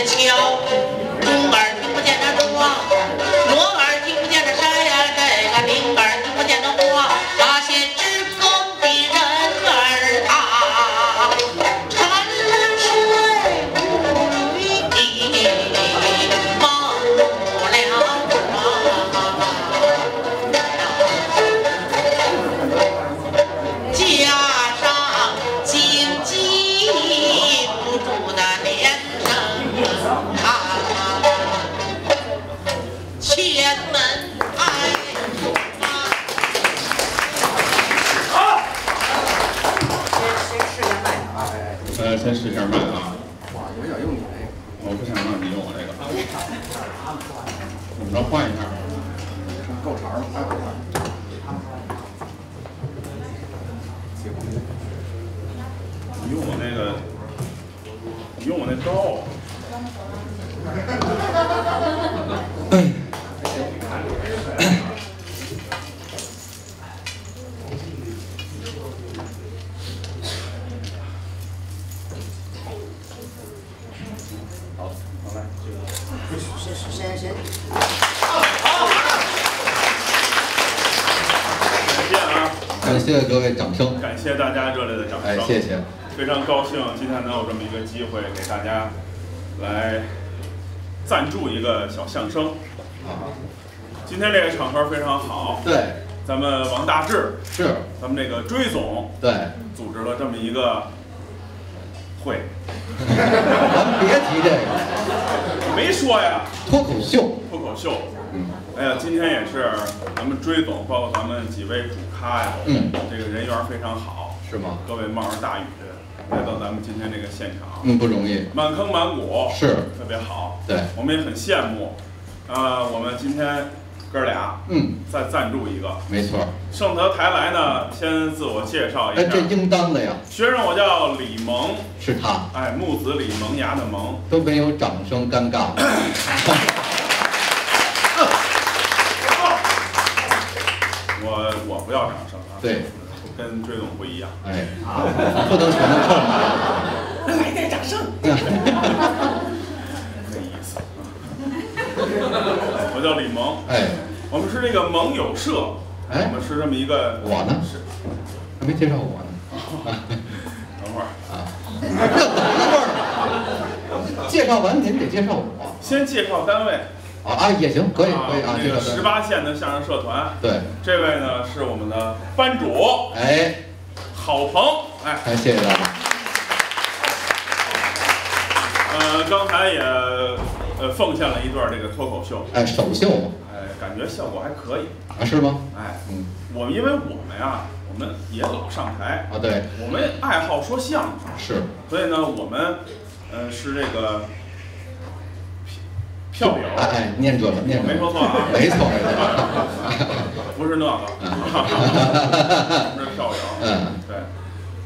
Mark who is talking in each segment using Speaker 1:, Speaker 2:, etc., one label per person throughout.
Speaker 1: 年轻。用
Speaker 2: 我那个，你用我那刀。好，好来，这个。
Speaker 3: 先先先。
Speaker 2: 感谢啊！
Speaker 4: 感谢各位掌声，
Speaker 2: 感谢大家热烈的掌声。
Speaker 4: 哎，谢谢。
Speaker 2: 非常高兴今天能有这么一个机会给大家来赞助一个小相声。
Speaker 4: 啊，
Speaker 2: 今天这个场合非常好，
Speaker 4: 对，
Speaker 2: 咱们王大治，
Speaker 4: 是，
Speaker 2: 咱们这个追总
Speaker 4: 对，
Speaker 2: 组织了这么一个会，
Speaker 4: 咱 们别提这个。
Speaker 2: 没说呀，
Speaker 4: 脱口秀，
Speaker 2: 脱口秀。
Speaker 4: 嗯，
Speaker 2: 哎呀，今天也是咱们追总，包括咱们几位主咖呀，
Speaker 4: 嗯，
Speaker 2: 这个人缘非常好，
Speaker 4: 是吗？
Speaker 2: 各位冒着大雨来到咱们今天这个现场，
Speaker 4: 嗯，不容易，
Speaker 2: 满坑满谷，
Speaker 4: 是
Speaker 2: 特别好，
Speaker 4: 对，
Speaker 2: 我们也很羡慕。啊、我们今天哥俩
Speaker 4: 嗯，
Speaker 2: 再赞助一个，
Speaker 4: 没错。
Speaker 2: 盛德台来呢，先自我介绍一
Speaker 4: 哎，
Speaker 2: 下。
Speaker 4: 这应当的呀，
Speaker 2: 学生我叫李萌，
Speaker 4: 是他，
Speaker 2: 哎，木子李萌芽的萌。
Speaker 4: 都没有掌声尴尬。
Speaker 2: 我我不要掌声啊，
Speaker 4: 对，
Speaker 2: 跟追总不一样。
Speaker 4: 哎，不能全都冲着。
Speaker 2: 来点掌声，没意思啊。我叫李萌，
Speaker 4: 哎，
Speaker 2: 我们是这个盟友社，
Speaker 4: 哎
Speaker 2: 我们是这么一个。
Speaker 4: 我呢
Speaker 2: 是，
Speaker 4: 还没介绍我呢。
Speaker 2: 等会儿
Speaker 4: 啊，这 等一会儿，介绍完您得介绍我。
Speaker 2: 先介绍单位。
Speaker 4: 啊啊，也行，可以可以啊，介绍
Speaker 2: 十八线的相声社团。
Speaker 4: 对，
Speaker 2: 这位呢是我们的班主，
Speaker 4: 哎，
Speaker 2: 郝鹏，哎，
Speaker 4: 哎，谢谢大家。
Speaker 2: 呃，刚才也呃奉献了一段这个脱口秀，
Speaker 4: 哎，首秀嘛，
Speaker 2: 哎，感觉效果还可以，
Speaker 4: 啊，是吗？
Speaker 2: 哎，
Speaker 4: 嗯，
Speaker 2: 我们因为我们呀，我们也老上台，
Speaker 4: 啊，对，
Speaker 2: 我们爱好说相声，
Speaker 4: 是，
Speaker 2: 所以呢，我们呃是这个票友，
Speaker 4: 哎哎，念准了，念准了，
Speaker 2: 没说错啊，
Speaker 4: 没错。没错，
Speaker 2: 不是那个，不是票友，
Speaker 4: 嗯，
Speaker 2: 对，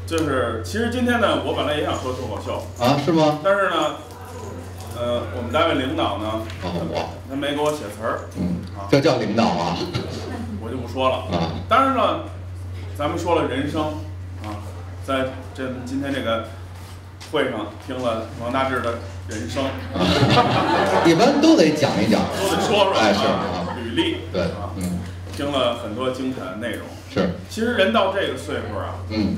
Speaker 2: 就是其实今天呢，我本来也想说脱口秀，
Speaker 4: 啊，是吗？
Speaker 2: 但是呢，呃，我们单位领导呢，
Speaker 4: 哦，我，
Speaker 2: 他没给我写词儿，
Speaker 4: 嗯，这叫领导啊，
Speaker 2: 我就不说了。
Speaker 4: 啊，
Speaker 2: 当然了，咱们说了人生啊，在这今天这个会上听了王大治的人生，
Speaker 4: 一般都得讲一讲，
Speaker 2: 都 得说说
Speaker 4: 哎是
Speaker 2: 啊
Speaker 4: 啊，
Speaker 2: 履历，
Speaker 4: 对
Speaker 2: 啊，，
Speaker 4: 嗯，
Speaker 2: 听了很多精彩的内容。
Speaker 4: 是，
Speaker 2: 其实人到这个岁数啊，
Speaker 4: 嗯，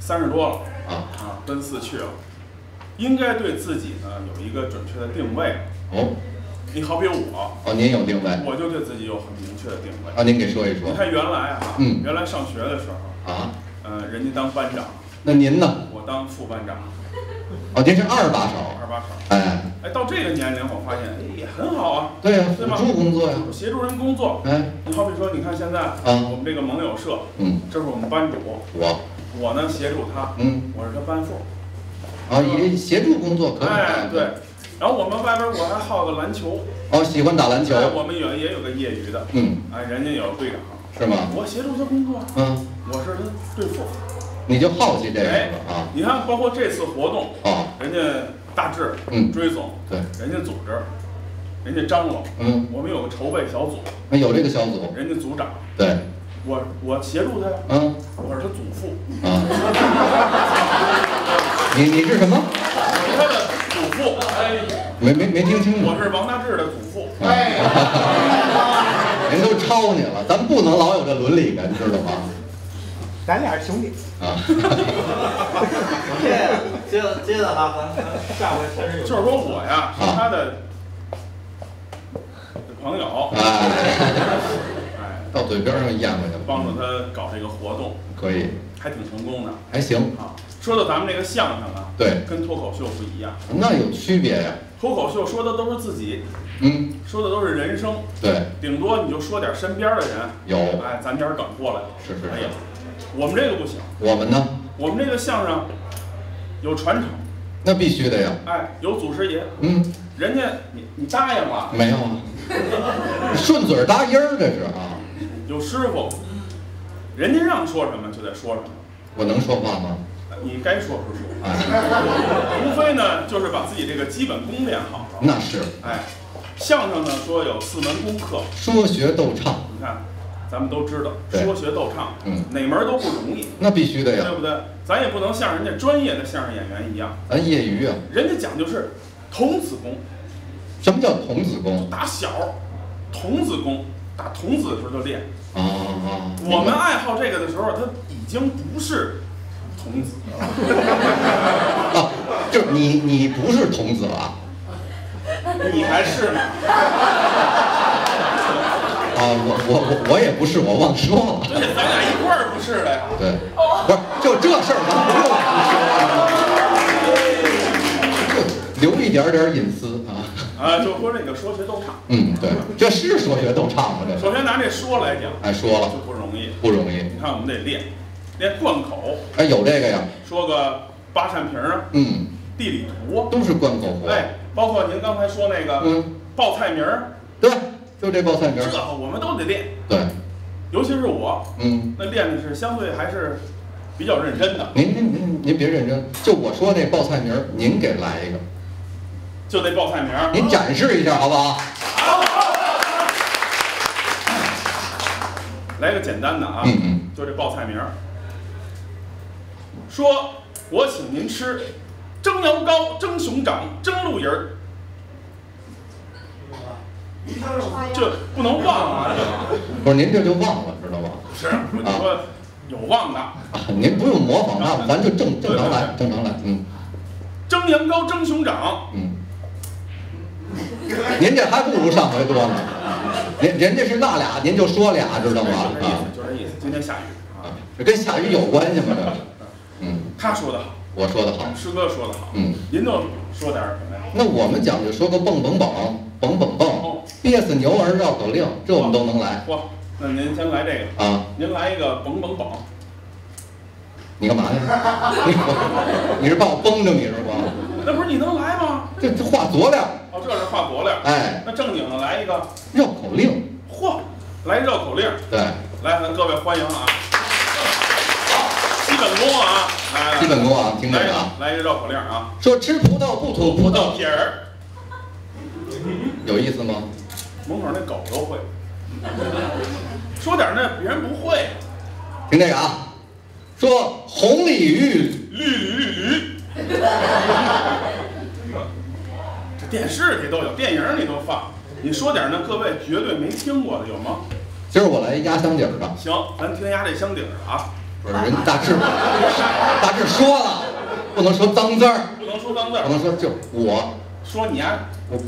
Speaker 2: 三十多了
Speaker 4: 啊，
Speaker 2: 啊，奔四去了，应该对自己呢有一个准确的定位。
Speaker 4: 哦，
Speaker 2: 你好比我，
Speaker 4: 哦，您有定位，
Speaker 2: 我就对自己有很明确的定位。
Speaker 4: 啊，您给说一说，
Speaker 2: 你看原来啊，
Speaker 4: 嗯
Speaker 2: 原来上学的时候，
Speaker 4: 啊，
Speaker 2: 呃，人家当班长，
Speaker 4: 那您呢？
Speaker 2: 我当副班长，
Speaker 4: 哦，您是二把手，
Speaker 2: 二把手。
Speaker 4: 哎，
Speaker 2: 哎，到这个年龄，我发现哎也很好啊，
Speaker 4: 对呀，
Speaker 2: 对吧？
Speaker 4: 辅助工作呀，
Speaker 2: 协助人工作。
Speaker 4: 哎，
Speaker 2: 你好比说，你看现在我们这个盟友社，
Speaker 4: 嗯，
Speaker 2: 这是我们班主，
Speaker 4: 我，
Speaker 2: 我呢协助他，
Speaker 4: 嗯，
Speaker 2: 我是他班副。
Speaker 4: 啊，也协助工作可以，
Speaker 2: 哎，对。然后我们外边我还好个篮球，
Speaker 4: 哦，喜欢打篮球，
Speaker 2: 哎，我们有也有个业余的，
Speaker 4: 嗯，
Speaker 2: 哎，人家有队长，
Speaker 4: 是吗？
Speaker 2: 我协助他工作，
Speaker 4: 嗯，
Speaker 2: 我是他队副。
Speaker 4: 你就好奇这个啊？
Speaker 2: 你看，包括这次活动，
Speaker 4: 啊，
Speaker 2: 人家大志，
Speaker 4: 嗯
Speaker 2: 追总，
Speaker 4: 对，
Speaker 2: 人家组织，人家张罗，
Speaker 4: 嗯，
Speaker 2: 我们有个筹备小组，
Speaker 4: 那有这个小组，
Speaker 2: 人家组长，
Speaker 4: 对，
Speaker 2: 我我协助他呀，
Speaker 4: 嗯，
Speaker 2: 我是他祖父，
Speaker 4: 啊，你你是什么？
Speaker 2: 我是他的祖父，哎，
Speaker 4: 没没没听清楚
Speaker 2: 我。是王大志的祖父，
Speaker 4: 哎，人都抄你了，咱不能老有这伦理感，知道吗？
Speaker 3: 咱俩是兄弟。
Speaker 4: 啊，
Speaker 5: 接接着接着哈，咱咱下回确实有。
Speaker 2: 就是说我呀是他的朋友，
Speaker 4: 哎，
Speaker 2: 哎，
Speaker 4: 到嘴边上咽过去了，
Speaker 2: 帮助他搞这个活动，
Speaker 4: 可以，
Speaker 2: 还挺成功的
Speaker 4: 还行，
Speaker 2: 啊。说到咱们这个相声啊，
Speaker 4: 对，
Speaker 2: 跟脱口秀不一样，
Speaker 4: 那有区别呀。
Speaker 2: 脱口秀说的都是自己，
Speaker 4: 嗯，
Speaker 2: 说的都是人生，
Speaker 4: 对，
Speaker 2: 顶多你就说点身边的人，
Speaker 4: 有，
Speaker 2: 哎，攒点梗过来。
Speaker 4: 是是
Speaker 2: 哎呀，我们这个不行，
Speaker 4: 我们呢，
Speaker 2: 我们这个相声有传承，
Speaker 4: 那必须的呀。
Speaker 2: 哎，有祖师爷，
Speaker 4: 嗯，
Speaker 2: 人家你你答应了，
Speaker 4: 没有啊，顺嘴儿搭音儿这是啊。
Speaker 2: 有师傅，人家让说什么就得说什么，
Speaker 4: 我能说话吗？
Speaker 2: 你该说不说，
Speaker 4: 哎，
Speaker 2: 无非呢就是把自己这个基本功练好了。
Speaker 4: 那是
Speaker 2: 哎，相声呢说有四门功课，
Speaker 4: 说学逗唱，
Speaker 2: 你看，咱们都知道，说学逗唱，
Speaker 4: 嗯
Speaker 2: 哪门都不容易，
Speaker 4: 那必须的呀
Speaker 2: 对。不对？咱也不能像人家专业的相声演员一样，
Speaker 4: 咱业余啊，
Speaker 2: 人家讲究是童子功，
Speaker 4: 什么叫童子功？
Speaker 2: 打小童子功，打童子的时候就练。
Speaker 4: 啊啊！
Speaker 2: 我们爱好这个的时候，他已经不是童子了，
Speaker 4: 啊，就是你你不是童子了
Speaker 2: 你还是呢？
Speaker 4: 啊！我我我我也不是，我忘说了。
Speaker 2: 对咱俩一块儿不是的呀。
Speaker 4: 对，不是就这事儿，咱不用说，就留一点点隐私啊。
Speaker 2: 啊，就说这个说学逗唱，
Speaker 4: 嗯，对，这是说学逗唱吗？这是，
Speaker 2: 首先拿这说来讲，
Speaker 4: 哎，说了
Speaker 2: 就不容易。
Speaker 4: 不容易。
Speaker 2: 你看我们得练，练贯口，
Speaker 4: 哎，有这个呀，
Speaker 2: 说个八扇屏啊，
Speaker 4: 嗯，
Speaker 2: 地理图啊，
Speaker 4: 都是贯口活。
Speaker 2: 哎，包括您刚才说那个
Speaker 4: 嗯，
Speaker 2: 报菜名儿，
Speaker 4: 对，就这报菜名
Speaker 2: 这
Speaker 4: 儿。
Speaker 2: 个我们都得练，
Speaker 4: 对，
Speaker 2: 尤其是我，
Speaker 4: 嗯，
Speaker 2: 那练的是相对还是比较认真的，
Speaker 4: 您您您您别认真，就我说那报菜名儿，您给来一个，
Speaker 2: 就得报菜名儿。
Speaker 4: 您展示一下好不好？
Speaker 2: 来个简单的啊，
Speaker 4: 嗯嗯，
Speaker 2: 就这报菜名儿，说我请您吃蒸羊羔、蒸熊掌、蒸鹿尾儿，这不能忘啊！
Speaker 4: 不是您这就忘了知道吗？
Speaker 2: 是，我就说有忘的，
Speaker 4: 啊，您不用模仿啊，咱就正正常来，正常来，嗯
Speaker 2: 蒸羊羔、蒸熊掌，
Speaker 4: 嗯。您这还不如上回多呢，人人家是那俩，您就说俩，知道吗？
Speaker 2: 就这意
Speaker 4: 啊
Speaker 2: 思，就这意思。今天下雨
Speaker 4: 啊
Speaker 2: 啊，，
Speaker 4: 这跟下雨有关系吗？这，嗯，
Speaker 2: 他说的好，
Speaker 4: 我说的好，
Speaker 2: 师哥说的好，
Speaker 4: 嗯，
Speaker 2: 您就说点什么呀？
Speaker 4: 那我们讲究说个蹦蹦蹦，蹦蹦蹦，
Speaker 2: 哦，
Speaker 4: 憋死牛儿绕口令，这我们都能来
Speaker 2: 嚯，那您先来这个，
Speaker 4: 啊！
Speaker 2: 您来一个蹦蹦蹦，
Speaker 4: 你干嘛去？你你是把我绷着你是不？
Speaker 2: 那不是你能来吗？
Speaker 4: 这这话佐料，
Speaker 2: 哦，这是画佐料。
Speaker 4: 哎，
Speaker 2: 那正经的来一个，
Speaker 4: 绕口令，
Speaker 2: 嚯，来绕口令，
Speaker 4: 对，
Speaker 2: 来，咱各位欢迎啊！基本功啊，来，
Speaker 4: 基本功啊，听这
Speaker 2: 个
Speaker 4: 个啊，，
Speaker 2: 来一个绕口令啊，
Speaker 4: 说吃葡萄不吐葡萄，
Speaker 2: 皮儿，
Speaker 4: 有意思吗？
Speaker 2: 门口那狗都会，说点那别人不会，
Speaker 4: 听这个啊，说红鲤鱼，
Speaker 2: 绿驴绿驴，这电视里都有，电影里都放。你说点那各位绝对没听过的有吗？
Speaker 4: 今儿我来一压箱底儿的，
Speaker 2: 行，咱听压这箱底儿的啊，
Speaker 4: 不是人大志，大志说了，不能说脏字儿，
Speaker 2: 不能说脏字儿，
Speaker 4: 不能说就我，
Speaker 2: 说你
Speaker 4: 就是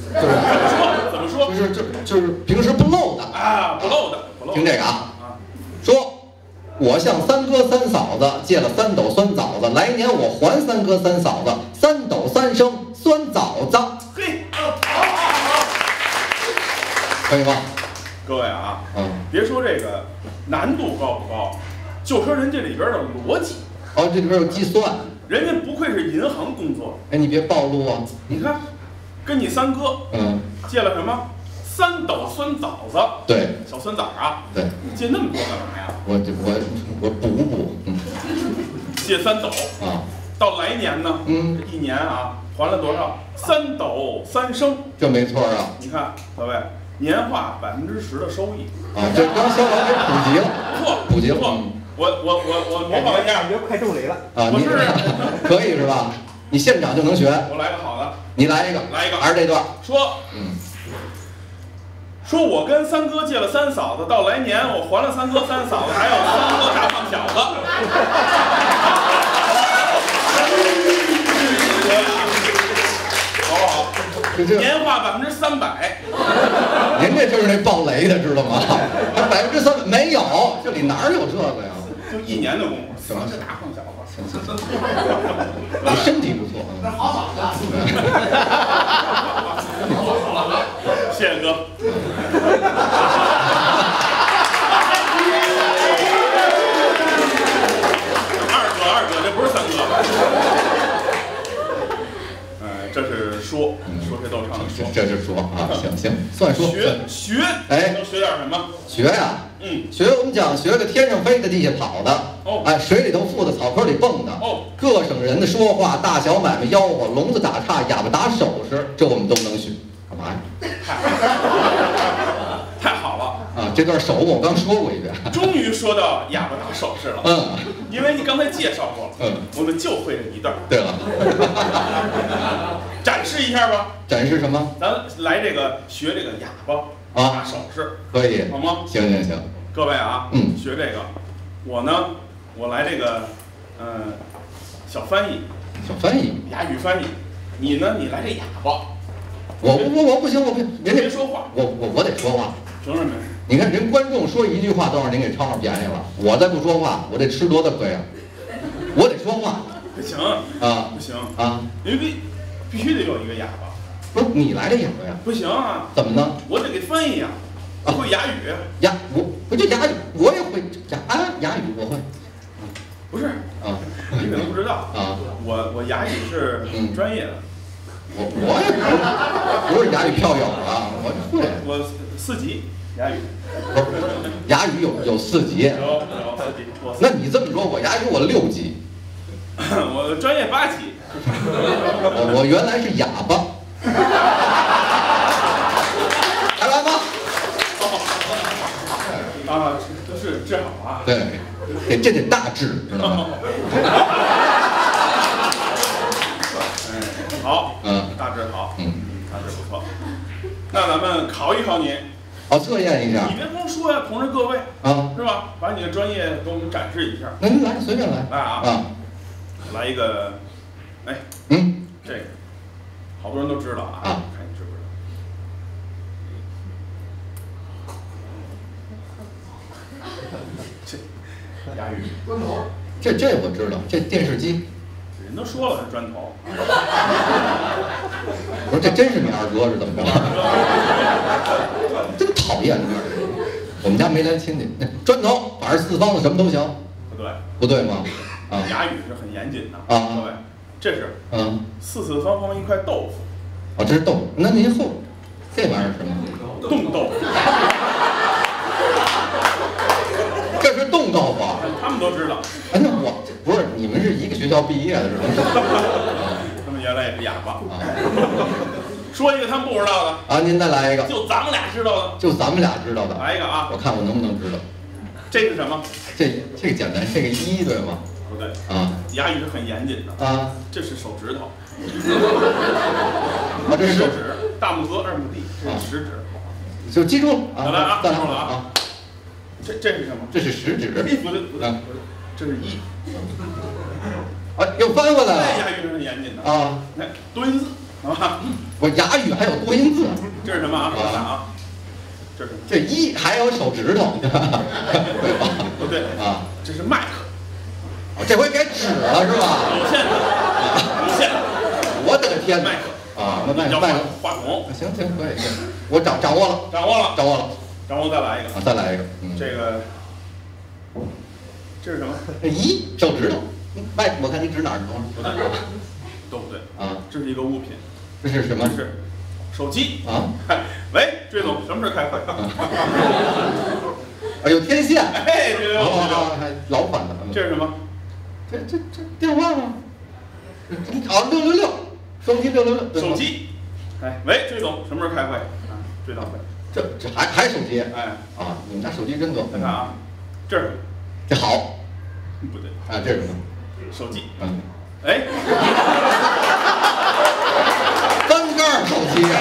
Speaker 2: 怎么说？
Speaker 4: 就是就就是平时不漏的，
Speaker 2: 啊，不漏的，不漏的。
Speaker 4: 听这个啊，
Speaker 2: 啊，
Speaker 4: 说。我向三哥三嫂子借了三斗酸枣子，来年我还三哥三嫂子三斗三升酸枣子，
Speaker 2: 嘿，好，好，好
Speaker 4: 可以吗？
Speaker 2: 各位啊，
Speaker 4: 嗯，
Speaker 2: 别说这个难度高不高，就说人这里边的逻辑，
Speaker 4: 哦，这里边有计算，
Speaker 2: 人家不愧是银行工作。
Speaker 4: 哎，你别暴露啊，
Speaker 2: 你看，跟你三哥
Speaker 4: 嗯，
Speaker 2: 借了什么？三斗酸枣子，
Speaker 4: 对。
Speaker 2: 小酸枣啊，
Speaker 4: 对，
Speaker 2: 你借那么多干嘛呀？
Speaker 4: 我我我补补，嗯。
Speaker 2: 借三斗，
Speaker 4: 啊，
Speaker 2: 到来年呢，
Speaker 4: 嗯，
Speaker 2: 一年啊，还了多少？三斗三升。
Speaker 4: 这没错啊，
Speaker 2: 你看，各位，年化百分之十的收益，
Speaker 4: 啊，这刚说完给普及了。
Speaker 2: 不错，
Speaker 4: 普及了
Speaker 2: 不错。我我我我模仿一下。
Speaker 3: 感，觉快助理了。
Speaker 4: 啊，你
Speaker 2: 不是。
Speaker 4: 可以是吧？你现场就能学，
Speaker 2: 我来个好的，
Speaker 4: 你来一个，
Speaker 2: 来一个
Speaker 4: 还是这段，
Speaker 2: 说
Speaker 4: 嗯，
Speaker 2: 说我跟三哥借了三嫂子，到来年我还了三哥三嫂子，还有三哥大胖小子。好不好？
Speaker 4: 这这
Speaker 2: 年化百分之三百，
Speaker 4: 您这就是那暴雷的，知道吗？还百分之三没有，这里哪有这个呀？
Speaker 2: 就一年的功夫，
Speaker 4: 行
Speaker 2: 三个大胖小子。
Speaker 4: 你身体不错那。
Speaker 6: 好嫂子。
Speaker 2: 谢谢哥。二哥，二哥，这不是三哥。哎，这是说说学逗唱的说。
Speaker 4: 这就说啊，行行，算说。
Speaker 2: 学学，
Speaker 4: 哎
Speaker 2: 能学点什么？
Speaker 4: 学呀，
Speaker 2: 嗯，
Speaker 4: 学我们讲学个天上飞的，地下跑的，
Speaker 2: 哦。
Speaker 4: 哎，水里头浮的，草坑里蹦的，
Speaker 2: 哦，
Speaker 4: 各省人的说话，大小买卖吆喝，聋子打岔，哑巴打手势，这我们都能学。干嘛呀？这段手我刚说过一遍。
Speaker 2: 终于说到哑巴打手势了。
Speaker 4: 嗯
Speaker 2: 因为你刚才介绍过了，
Speaker 4: 嗯，
Speaker 2: 我们就会这一段，
Speaker 4: 对了，
Speaker 2: 展示一下吧。
Speaker 4: 展示什么？
Speaker 2: 咱来这个学这个哑巴
Speaker 4: 啊
Speaker 2: 打手势，
Speaker 4: 可以。
Speaker 2: 好吗？
Speaker 4: 行行行，
Speaker 2: 各位啊，
Speaker 4: 嗯
Speaker 2: 学这个，我呢，我来这个，嗯、小翻译，
Speaker 4: 小翻译。
Speaker 2: 哑语翻译。你呢，你来这哑巴，
Speaker 4: 我我我不行，我不行，您得
Speaker 2: 别说话，
Speaker 4: 我我我得说话。
Speaker 2: 凭什么？
Speaker 4: 你看人观众说一句话都让您给抄上便宜了，我再不说话，我得吃多大亏啊！我得说话。
Speaker 2: 不行，
Speaker 4: 啊。
Speaker 2: 不行，
Speaker 4: 啊！
Speaker 2: 因为必须得有一个哑巴，
Speaker 4: 不是你来这哑巴呀？
Speaker 2: 不行啊，
Speaker 4: 怎么呢？
Speaker 2: 我得给翻译呀、
Speaker 4: 啊。
Speaker 2: 会哑语，
Speaker 4: 哑我不就哑语，我也会哑啊哑语我会。
Speaker 2: 不是，
Speaker 4: 啊。
Speaker 2: 你可能不知道，
Speaker 4: 啊！
Speaker 2: 我我哑语是
Speaker 4: 很
Speaker 2: 专业的，
Speaker 4: 我我也不是不是哑语票友啊，我这会。
Speaker 2: 我四级 哑语，
Speaker 4: 不是哑语有有四级，
Speaker 2: 有有四级，我
Speaker 4: 那你这么说，我哑语我六级，
Speaker 2: 我专业八级，
Speaker 4: 我我原来是哑巴。还来吗，
Speaker 2: 啊，都是治好啊，
Speaker 4: 对，得这得大治，知道吗？
Speaker 2: 嗯，好，
Speaker 4: 嗯。
Speaker 2: 大致好，
Speaker 4: 嗯，
Speaker 2: 大致不错。那咱们考一考你，
Speaker 4: 好，测验一下
Speaker 2: 你别光说呀，同志各位，
Speaker 4: 啊。
Speaker 2: 是吧？把你的专业给我们展示一下。
Speaker 4: 那您来，随便来
Speaker 2: 来啊，
Speaker 4: 啊。
Speaker 2: 来一个，哎，
Speaker 4: 嗯，
Speaker 2: 这个好多人都知道啊，
Speaker 4: 啊
Speaker 2: 看你知不知道？这 哑语，
Speaker 4: 这这我知道，这电视机，
Speaker 2: 人都说了是砖头，
Speaker 4: 不是这真是你二哥是怎么着？真 讨厌。我们家没来亲戚，那砖头反正四方的什么都行，
Speaker 2: 不对，
Speaker 4: 不对吗？啊
Speaker 2: 哑语是很严谨的，
Speaker 4: 啊
Speaker 2: 各位，这是
Speaker 4: 嗯，
Speaker 2: 四四方方一块豆腐，
Speaker 4: 哦，这是豆腐，那您后这玩意儿是什么？
Speaker 2: 冻豆腐，
Speaker 4: 这是冻豆腐。
Speaker 2: 他们都知道，
Speaker 4: 哎，那我不是你们是一个学校毕业的是吧？
Speaker 2: 他们原来也是哑巴。
Speaker 4: 啊
Speaker 2: 说一个他们不知道的，
Speaker 4: 啊，您再来一个，
Speaker 2: 就咱们俩知道的，
Speaker 4: 就咱们俩知道的，
Speaker 2: 来一个啊，
Speaker 4: 我看我能不能知道。
Speaker 2: 这是什么？
Speaker 4: 这这个简单，这个一对吗？
Speaker 2: 不对，
Speaker 4: 啊。
Speaker 2: 哑语是很严谨的，
Speaker 4: 啊，
Speaker 2: 这是手指头，
Speaker 4: 啊，这是
Speaker 2: 手。指，大拇哥、二拇弟，这是食指。
Speaker 4: 就记住了。啊，
Speaker 2: 来啊记住了啊。
Speaker 4: 啊，
Speaker 2: 这这是什么？
Speaker 4: 这是食指。
Speaker 2: 哎，不对不对。
Speaker 4: 啊，
Speaker 2: 这是一。
Speaker 4: 啊，又翻过来
Speaker 2: 哎，
Speaker 4: 了
Speaker 2: 哑语是很严谨的。
Speaker 4: 啊！
Speaker 2: 来，多音字，好吧？
Speaker 4: 我哑语还有多音字，
Speaker 2: 这是什么？啊？我看啊，这是
Speaker 4: 这一还有手指头，对吧？
Speaker 2: 不对，
Speaker 4: 啊，
Speaker 2: 这是麦克，
Speaker 4: 哦这回改指了是吧？
Speaker 2: 有线的，有线的。
Speaker 4: 我的个天哪！
Speaker 2: 麦克。
Speaker 4: 啊，那麦
Speaker 2: 克
Speaker 4: 麦
Speaker 2: 话筒，
Speaker 4: 行行可以，我掌掌握了，
Speaker 2: 掌握了，
Speaker 4: 掌握了。
Speaker 2: 掌握再来一个。
Speaker 4: 啊！再来一个，嗯，
Speaker 2: 这个，这是什么？
Speaker 4: 这一手指头，麦，我看你指哪儿头
Speaker 2: 不对，都不对，
Speaker 4: 啊？
Speaker 2: 这是一个物品，
Speaker 4: 这是什么
Speaker 2: 这？是手机。
Speaker 4: 啊？
Speaker 2: 哎，喂，追总，什么时候开会？
Speaker 4: 啊，有天线，啊
Speaker 2: 哎，
Speaker 4: 老款的，
Speaker 2: 这是什么？
Speaker 4: 这这这电话吗？啊，六六六，双击六六六，
Speaker 2: 手，机。哎，喂，追总，什么时候开会？啊，追到会。
Speaker 4: 这这还还手机
Speaker 2: 哎，
Speaker 4: 啊？你们家手机真多，
Speaker 2: 看看啊，这是
Speaker 4: 这好
Speaker 2: 不对，
Speaker 4: 啊，这是什么？
Speaker 2: 手机。
Speaker 4: 嗯，
Speaker 2: 哎，
Speaker 4: 翻
Speaker 2: 哎呦，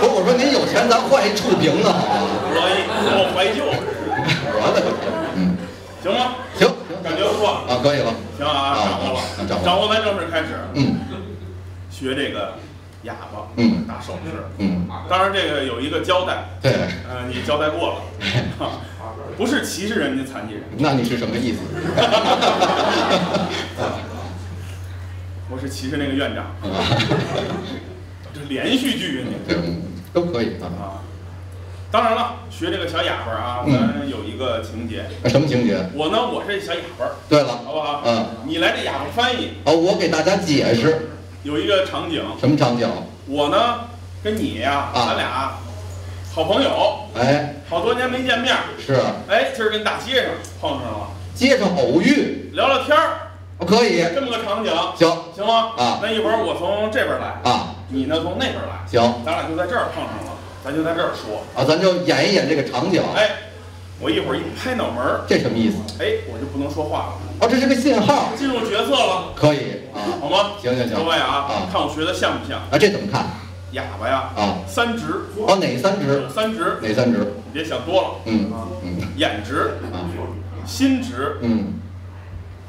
Speaker 4: 不是我说您有钱，咱换一触屏的好吗？
Speaker 2: 不乐意，我怀旧，
Speaker 4: 我的个天，嗯，
Speaker 2: 行吗？
Speaker 4: 行行
Speaker 2: 感觉不错，
Speaker 4: 啊，可以了，
Speaker 2: 行啊，掌握
Speaker 4: 啊掌握
Speaker 2: 了，掌握，咱正式开始。
Speaker 4: 嗯。
Speaker 2: 学这个哑巴，
Speaker 4: 嗯。
Speaker 2: 打手势。
Speaker 4: 嗯，
Speaker 2: 当然，这个有一个交代，
Speaker 4: 对，
Speaker 2: 呃，你交代过了，不是歧视人家残疾人，
Speaker 4: 那你是什么意思？
Speaker 2: 我是骑士那个院长。这 连续剧你。
Speaker 4: 对，都可以啊。
Speaker 2: 啊。当然了，学这个小哑巴啊，
Speaker 4: 嗯。
Speaker 2: 咱有一个情节。
Speaker 4: 什么情节？
Speaker 2: 我呢，我是小哑巴，
Speaker 4: 对了，
Speaker 2: 好不好？
Speaker 4: 嗯，
Speaker 2: 你来这哑巴翻译，
Speaker 4: 哦，我给大家解释。
Speaker 2: 有一个场景，
Speaker 4: 什么场景？
Speaker 2: 我呢跟你呀，
Speaker 4: 啊。
Speaker 2: 咱俩好朋友，
Speaker 4: 哎，
Speaker 2: 好多年没见面，
Speaker 4: 是
Speaker 2: 哎，今儿跟大街上碰上了，
Speaker 4: 街上偶遇，
Speaker 2: 聊聊天儿，
Speaker 4: 哦可以，
Speaker 2: 这么个场景，
Speaker 4: 行。
Speaker 2: 行吗？
Speaker 4: 啊。
Speaker 2: 那一会儿我从这边来，
Speaker 4: 啊，
Speaker 2: 你呢从那边来，
Speaker 4: 行。
Speaker 2: 咱俩就在这儿碰上了，咱就在这儿说。
Speaker 4: 啊，咱就演一演这个场景。
Speaker 2: 哎，我一会儿一拍脑门儿，
Speaker 4: 这什么意思？
Speaker 2: 哎，我就不能说话了，
Speaker 4: 哦，这是个信号，
Speaker 2: 进入角色了，
Speaker 4: 可以。啊。
Speaker 2: 好吗？
Speaker 4: 行行行。
Speaker 2: 各位啊
Speaker 4: 啊，
Speaker 2: 看我学的像不像？
Speaker 4: 啊，这怎么看？
Speaker 2: 哑巴呀，
Speaker 4: 啊，
Speaker 2: 三直，
Speaker 4: 哦，哪三
Speaker 2: 直？三直，
Speaker 4: 哪三直？
Speaker 2: 你别想多了，
Speaker 4: 嗯嗯。
Speaker 2: 眼直、
Speaker 4: 啊。
Speaker 2: 心直、
Speaker 4: 嗯，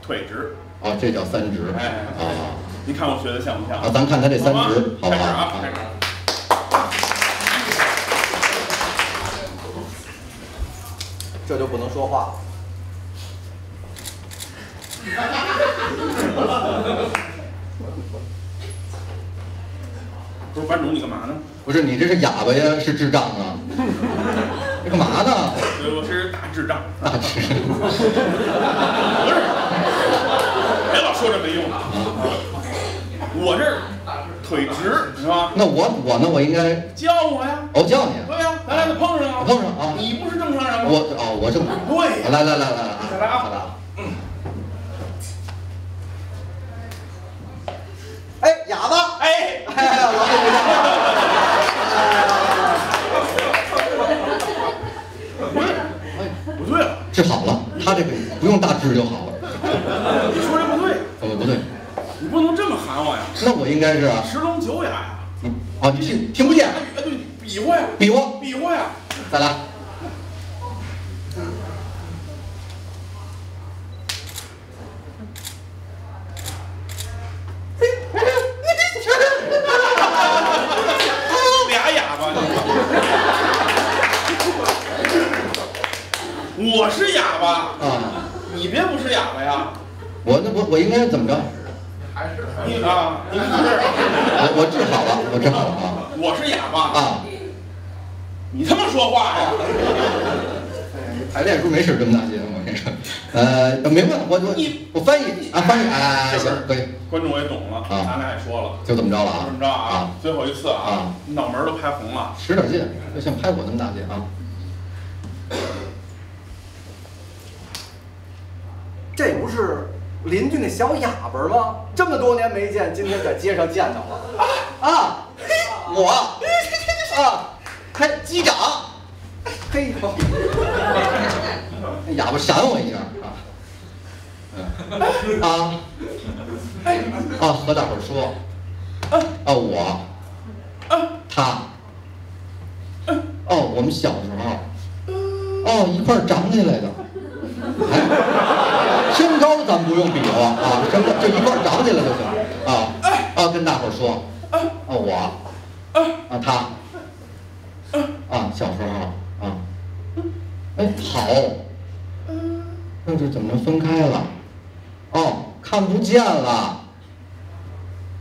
Speaker 2: 腿直。
Speaker 4: 哦，这叫三指
Speaker 2: 哎，
Speaker 4: 啊
Speaker 2: 你看我学的像不像？
Speaker 4: 啊，咱看他这三
Speaker 2: 好吗
Speaker 4: 指，好不好？
Speaker 2: 开始啊，开
Speaker 4: 啊
Speaker 2: 始。
Speaker 5: 这就不能说话了。
Speaker 2: 不是班主，你干嘛呢？
Speaker 4: 不是你这是哑巴呀，是智障啊？你干嘛呢？
Speaker 2: 对，我是大智障。
Speaker 4: 大智，
Speaker 2: 不是，说这没用的。我这儿腿直，是吧？
Speaker 4: 那我我呢？我应该
Speaker 2: 叫我呀。
Speaker 4: 我教你，
Speaker 2: 对呀，咱俩得碰上啊。
Speaker 4: 碰上啊。
Speaker 2: 你不是正常人吗？
Speaker 4: 我哦，我正
Speaker 2: 对。
Speaker 4: 来来来来来，
Speaker 2: 再来啊
Speaker 4: 来啊！
Speaker 5: 哎，哑巴，
Speaker 2: 哎，
Speaker 5: 哎，老
Speaker 2: 不对了，
Speaker 4: 治好了，他这个不用大治就好了。
Speaker 2: 不对？你不能这么喊我呀，
Speaker 4: 那我应该是啊，
Speaker 2: 十聋九哑呀。
Speaker 4: 啊你听听不见，
Speaker 2: 哎，对，比划呀，
Speaker 4: 比划，
Speaker 2: 比划呀。
Speaker 4: 再来。
Speaker 2: 俩哑巴，我是哑巴，
Speaker 4: 啊，
Speaker 2: 你别不是哑巴呀，
Speaker 4: 我那我我应该怎么着？
Speaker 2: 你啊，你不是，
Speaker 4: 我我治好了，我治好了啊。
Speaker 2: 我是哑巴，
Speaker 4: 啊！
Speaker 2: 你他妈说话呀？
Speaker 4: 排练时候没使这么大劲，我跟你说。呃，没问我我
Speaker 2: 你
Speaker 4: 我翻译啊，翻译啊，行可以，
Speaker 2: 观众也懂了啊，咱俩也说了，
Speaker 4: 就这么着了啊。
Speaker 2: 这么着啊。
Speaker 4: 啊，，
Speaker 2: 最后一次啊
Speaker 4: 你，
Speaker 2: 脑门都拍红了，
Speaker 4: 使点劲，就像拍我那么大劲啊！
Speaker 5: 这不是邻居那小哑巴吗？这么多年没见，今天在街上见到了。啊，我？啊，
Speaker 4: 开机长，
Speaker 5: 嘿，
Speaker 4: 那哑巴闪我一下啊，嗯。啊。啊，和大伙说，啊。我，他，哦我们小时候，哦一块长起来的，哎，身高咱不用比划啊，身高就一块长起来就行啊啊，跟大伙说，啊我，啊他，啊小时候啊，哎好。那这怎么分开了？哦，看不见了。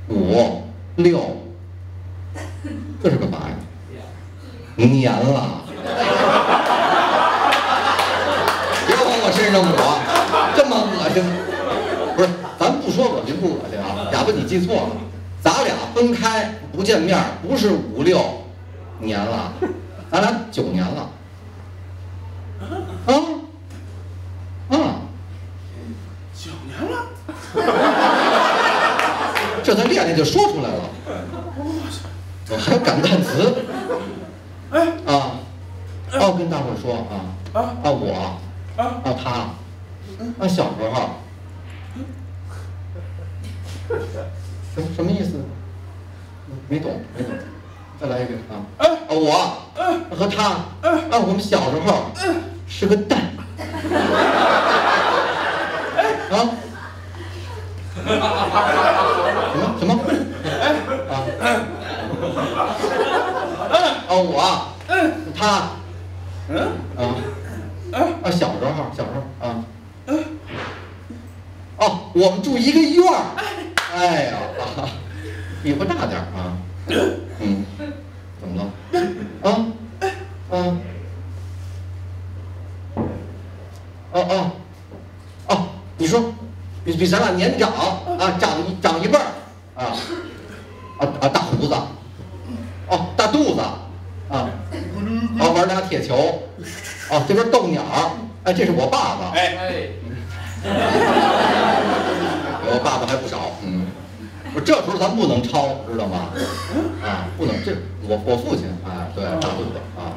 Speaker 4: 五六，这是干嘛呀？粘了。记错了，咱俩分开不见面，不是五六年了，咱俩九年了。啊啊！
Speaker 2: 九年了，
Speaker 4: 这才练练就说出来了。我还有感叹词
Speaker 2: 哎
Speaker 4: 啊！哦，跟大伙说啊
Speaker 2: 啊
Speaker 4: 啊我
Speaker 2: 啊，
Speaker 4: 啊他啊小时候 什么什么意思？没懂没懂，再来一遍啊！
Speaker 2: 哎。
Speaker 4: 啊我和他？啊我们小时候是个蛋。啊。什么？什么？啊。啊我他？
Speaker 2: 嗯，
Speaker 4: 啊。啊小时候小时候啊。哦我们住一个院儿，哎呀啊比划大点儿啊？嗯，怎么了？啊？啊？哦哦。哦，你说比比咱俩年长啊，长一长一辈儿啊。啊啊，大胡子，哦，大肚子。啊，哦，玩俩铁球，哦，这边逗鸟，哎，这是我爸爸，
Speaker 2: 哎，
Speaker 4: 我爸爸还不少，不这时候咱不能抄，知道吗？啊，不能，这我我父亲，哎，对，大肚子啊，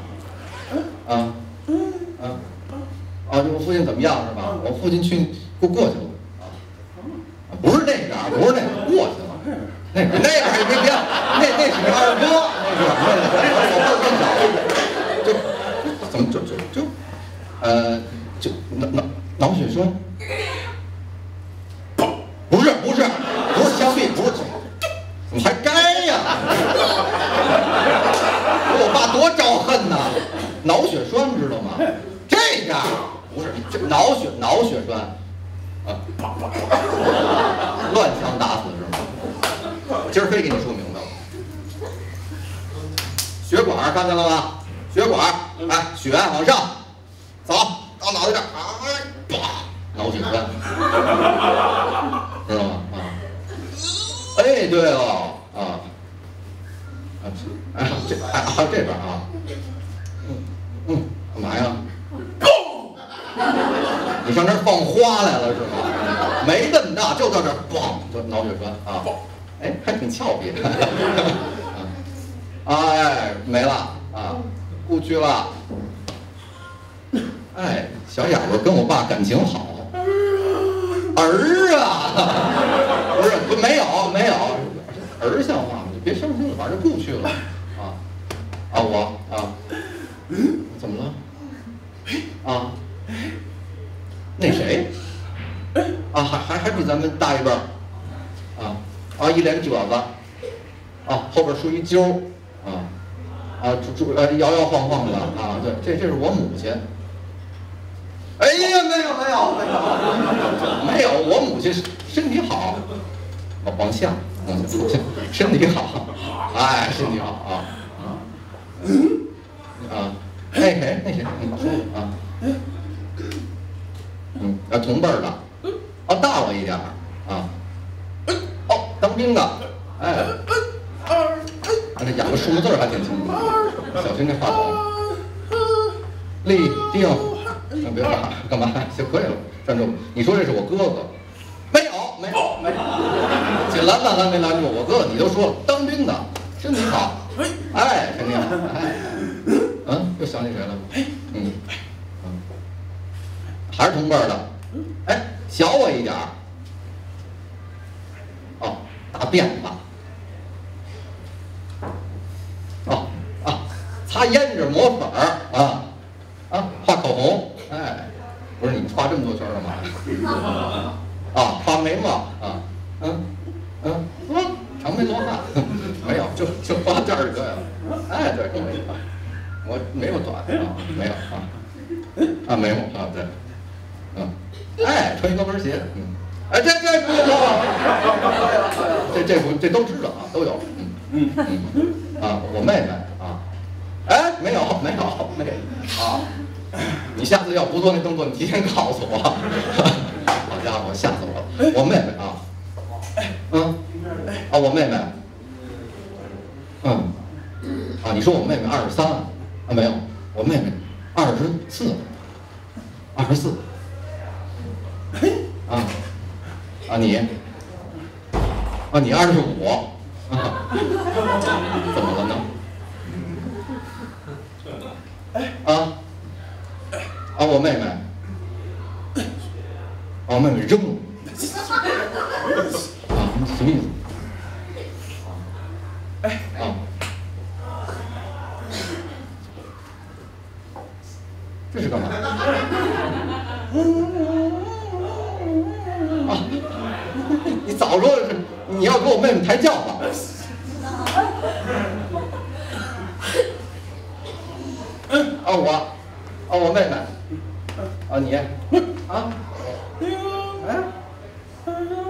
Speaker 4: 啊，啊，啊，我父亲怎么样是吧？我父亲去过过去了，啊，不是那个啊，不是那个，过去了，那个那个别别，那那是你二哥，那是，我更早，就怎么就就就，呃，就脑脑脑血栓。不是不是不是枪毙，不是，怎么还该呀？我爸多招恨呐！脑血栓知道吗？这样不是这脑血脑血栓，啊，乱枪打死是吗？今儿非给你说明白了。血管看见了吗？血管，哎，血往上走到脑袋这儿，哎，啪，脑血栓。知道吗？啊，哎，对了，啊，啊，哎，这，哎，啊，这边啊，嘛呀？你上这儿放花来了是吗？没这么大，就到这儿，嘣，就脑血栓啊！哎，还挺俏皮。哎，没了啊，故去了。哎，小哑巴跟我爸感情好。儿啊，不是不没有没有，儿像话吗？你别伤心了，反正故去了啊啊我啊，怎么了？啊，那谁？啊还还还比咱们大一辈儿啊啊一脸褶子啊后边梳一揪儿。啊啊拄拄呃摇摇晃晃的啊对这这是我母亲。哎呀，没有没有没有，没有，我母亲身体好，往往下，往下，身体好，哎，身体好啊。啊，哎那谁，你说啊，嗯，啊同辈儿的，啊大我一点儿啊，哦当兵的，哎，啊这哑巴数字还挺清楚，小心这话筒，立定。那别干干嘛就可以了，站住！你说这是我哥哥，没有没有没有，这拦拦拦没拦住我哥哥，你都说了当兵的，身体好，哎，肯定，哎，嗯，又想起谁了？嗯嗯，还是同辈的，哎，小我一点儿，哦，大辫子，哦啊，擦胭脂抹粉儿啊啊，画口红。哎，不是你画这么多圈干嘛？啊，画眉毛啊，嗯嗯啊，长眉罗汉，没有，就就画这儿就可以了。哎，对，眉毛，我眉毛短啊，没有啊，啊眉毛啊，对，嗯，哎，穿一高跟鞋，嗯，哎，这这不用说，这这不这都知道啊，都有，嗯嗯嗯，啊，我妹妹啊，哎，没有没有没有啊。你下次要不做那动作，你提前告诉我。好家伙，吓死我了！我妹妹啊，嗯，啊，我妹妹，嗯，啊，你说我妹妹二十三啊？没有，我妹妹二十四，二十四。啊，啊你，啊你二十五，啊，怎么了呢？啊？啊，我妹妹，啊，妹妹扔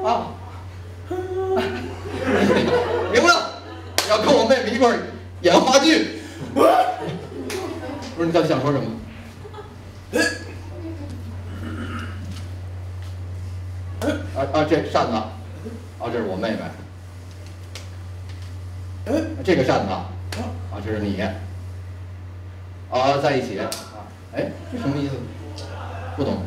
Speaker 4: 啊，明白了，要跟我妹妹一块演话剧。不是你到底想说什么？啊啊，这扇子，啊，这是我妹妹。这个扇子，啊，这是你。啊，在一起。啊，哎，这什么意思？不懂。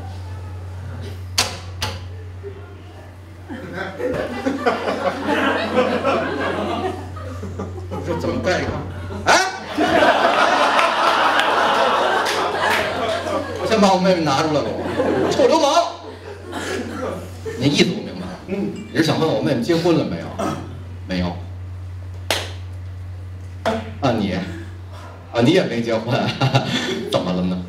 Speaker 4: 我说怎么盖一个？哎！我先把我妹妹拿出来吧，臭流氓！你意思我明白了。嗯，你是想问我妹妹结婚了没有？没有。啊你，结婚，怎么了呢？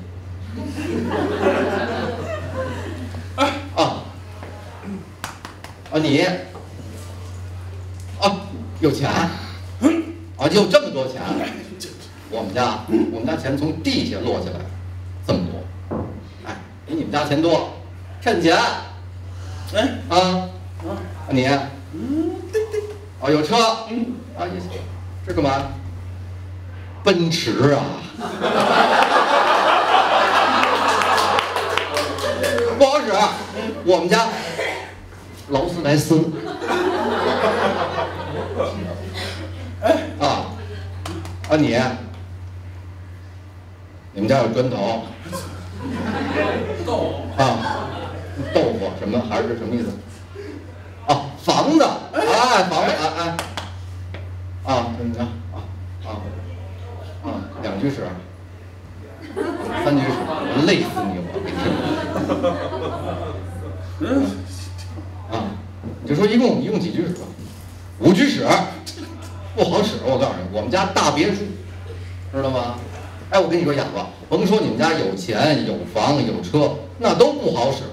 Speaker 4: 啊啊。你，啊有钱，啊有这么多钱，我们家我们家钱从地下落下来，这么多，哎比你们家钱多，趁钱，
Speaker 2: 哎，
Speaker 4: 啊。啊。你，
Speaker 2: 嗯，对对，
Speaker 4: 啊有车，
Speaker 2: 嗯，
Speaker 4: 啊也这干嘛？奔驰啊！不好使，我们家劳斯莱斯。啊啊你，你们家有砖头
Speaker 2: 够，
Speaker 4: 啊？豆腐什么还是什么意思？啊，房子，哎，房子，哎哎，啊，怎么着？啊啊啊，两居室，三居室，我累死你我！
Speaker 2: 嗯，
Speaker 4: 啊，你就说一共一共几居室吧？五居室，不好使，我告诉你，我们家大别墅，知道吗？哎，我跟你说，哑巴，甭说你们家有钱有房有车，那都不好使。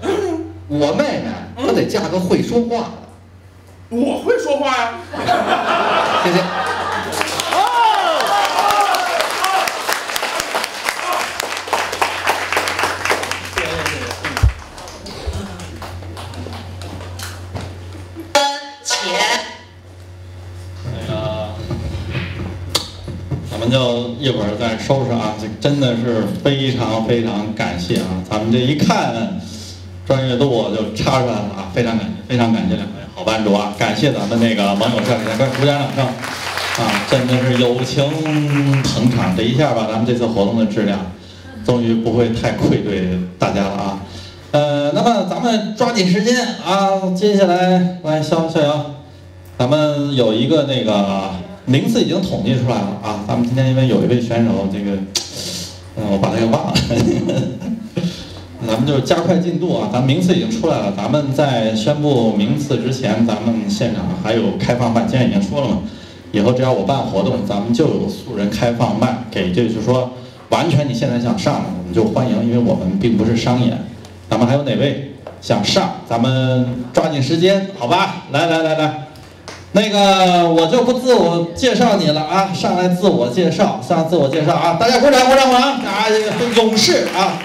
Speaker 4: 我妹妹她得嫁个会说话的。
Speaker 2: 我会说话呀。
Speaker 4: 谢谢。
Speaker 7: 们就一会儿再收拾啊！这真的是非常非常感谢啊！咱们这一看专业度就插出来了啊！非常感谢，非常感谢两位。好班主啊！感谢咱们那个网友社给咱鼓掌两声啊！真的是友情捧场，这一下吧，咱们这次活动的质量终于不会太愧对大家了啊！呃，那么咱们抓紧时间啊，接下来来逍逍遥。咱们有一个那个名次已经统计出来了啊！咱们今天因为有一位选手，这个，嗯，我把他给忘了，咱们就加快进度啊！咱名次已经出来了，咱们在宣布名次之前，咱们现场还有开放麦，今天已经说了嘛，以后只要我办活动，咱们就有素人开放麦，给就是说，完全你现在想上，我们就欢迎，因为我们并不是商演。咱们还有哪位想上？咱们抓紧时间，好吧？来来来来。那个我就不自我介绍你了啊，上来自我介绍，上来自我介绍啊，大家鼓掌鼓掌鼓掌啊，这个勇士啊。